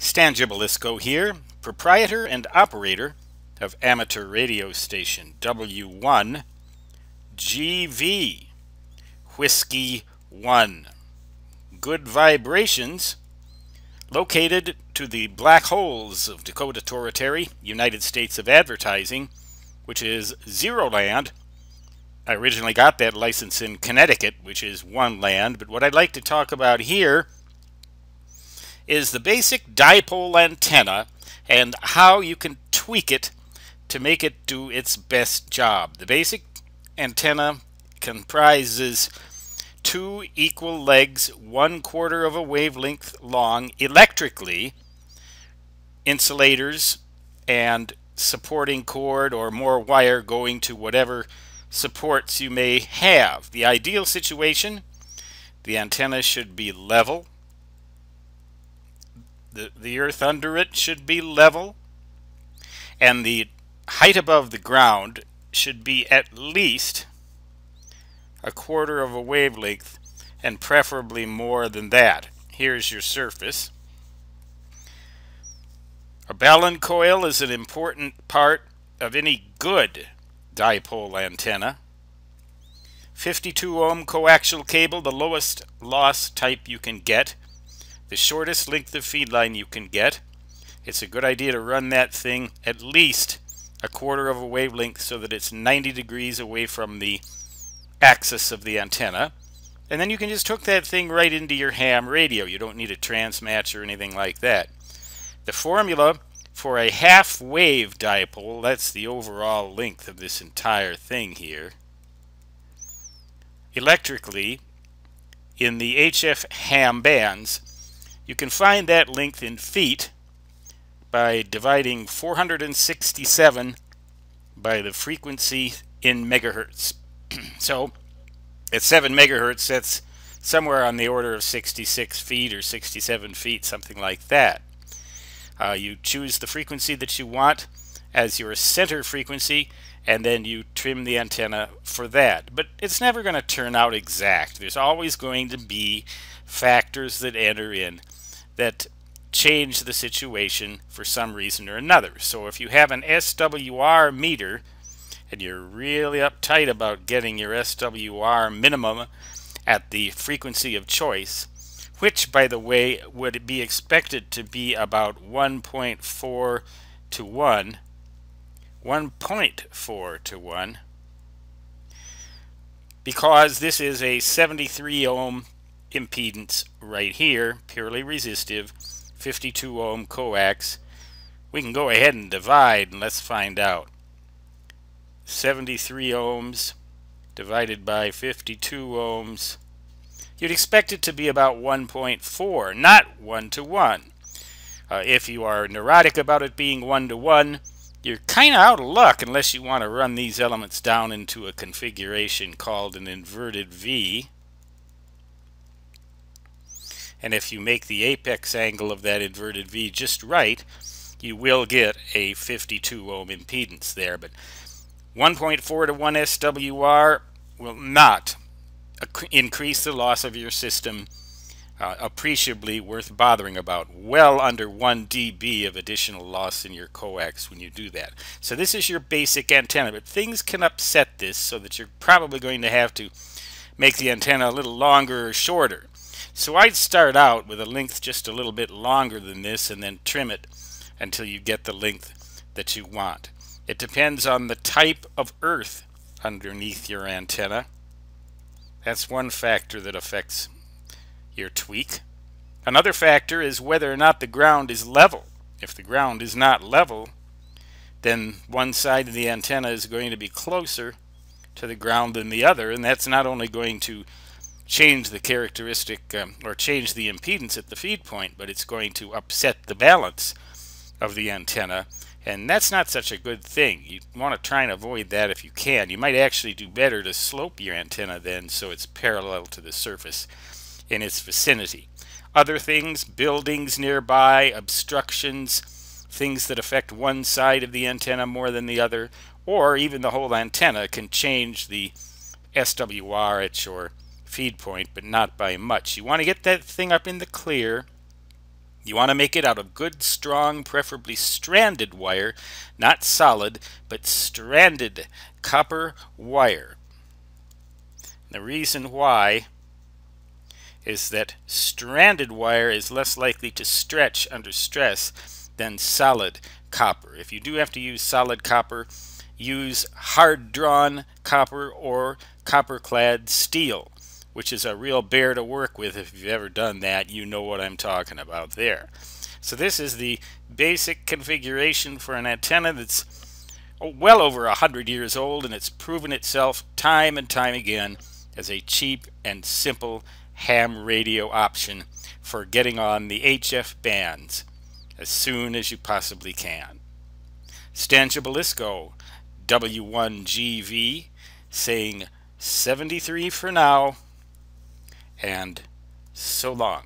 Stan Gibilisco here, proprietor and operator of amateur radio station W1 GV Whiskey 1. Good vibrations located to the black holes of Dakota Territory, United States of Advertising, which is Zero Land. I originally got that license in Connecticut, which is one land, but what I'd like to talk about here is the basic dipole antenna and how you can tweak it to make it do its best job. The basic antenna comprises two equal legs, one quarter of a wavelength long electrically, insulators, and supporting cord or more wire going to whatever supports you may have. The ideal situation, the antenna should be level the, earth under it should be level, and the height above the ground should be at least a quarter of a wavelength, and preferably more than that. Here's your surface. A balun coil is an important part of any good dipole antenna. 52 ohm coaxial cable, the lowest loss type you can get the shortest length of feed line you can get. It's a good idea to run that thing at least a quarter of a wavelength so that it's 90 degrees away from the axis of the antenna. And then you can just hook that thing right into your ham radio. You don't need a transmatch or anything like that. The formula for a half wave dipole, that's the overall length of this entire thing here. Electrically, in the HF ham bands, you can find that length in feet by dividing 467 by the frequency in megahertz. so at 7 megahertz, that's somewhere on the order of 66 feet or 67 feet, something like that. Uh, you choose the frequency that you want as your center frequency, and then you trim the antenna for that. But it's never going to turn out exact. There's always going to be factors that enter in that change the situation for some reason or another. So if you have an SWR meter and you're really uptight about getting your SWR minimum at the frequency of choice, which by the way would be expected to be about 1.4 to 1, 1.4 to 1, because this is a 73 ohm impedance right here, purely resistive, 52 ohm coax. We can go ahead and divide and let's find out. 73 ohms divided by 52 ohms. You'd expect it to be about 1.4, not 1 to 1. Uh, if you are neurotic about it being 1 to 1, you're kind of out of luck unless you want to run these elements down into a configuration called an inverted V. And if you make the apex angle of that inverted V just right, you will get a 52 ohm impedance there. But 1.4 to 1 SWR will not increase the loss of your system uh, appreciably worth bothering about. Well under 1 dB of additional loss in your coax when you do that. So this is your basic antenna, but things can upset this so that you're probably going to have to make the antenna a little longer or shorter. So I'd start out with a length just a little bit longer than this and then trim it until you get the length that you want. It depends on the type of earth underneath your antenna. That's one factor that affects your tweak. Another factor is whether or not the ground is level. If the ground is not level, then one side of the antenna is going to be closer to the ground than the other, and that's not only going to change the characteristic um, or change the impedance at the feed point, but it's going to upset the balance of the antenna. And that's not such a good thing. You want to try and avoid that if you can. You might actually do better to slope your antenna then so it's parallel to the surface in its vicinity. Other things, buildings nearby, obstructions, things that affect one side of the antenna more than the other, or even the whole antenna can change the SWR at your feed point, but not by much. You want to get that thing up in the clear, You want to make it out of good, strong, preferably stranded wire, not solid, but stranded copper wire. The reason why is that stranded wire is less likely to stretch under stress than solid copper. If you do have to use solid copper, use hard drawn copper or copper clad steel, which is a real bear to work with. If you've ever done that, you know what I'm talking about there. So this is the basic configuration for an antenna that's well over a hundred years old and it's proven itself time and time again as a cheap and simple ham radio option for getting on the HF bands as soon as you possibly can. Stan Gibilisco, W1GV, saying 73 for now, and so long.